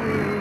Bye.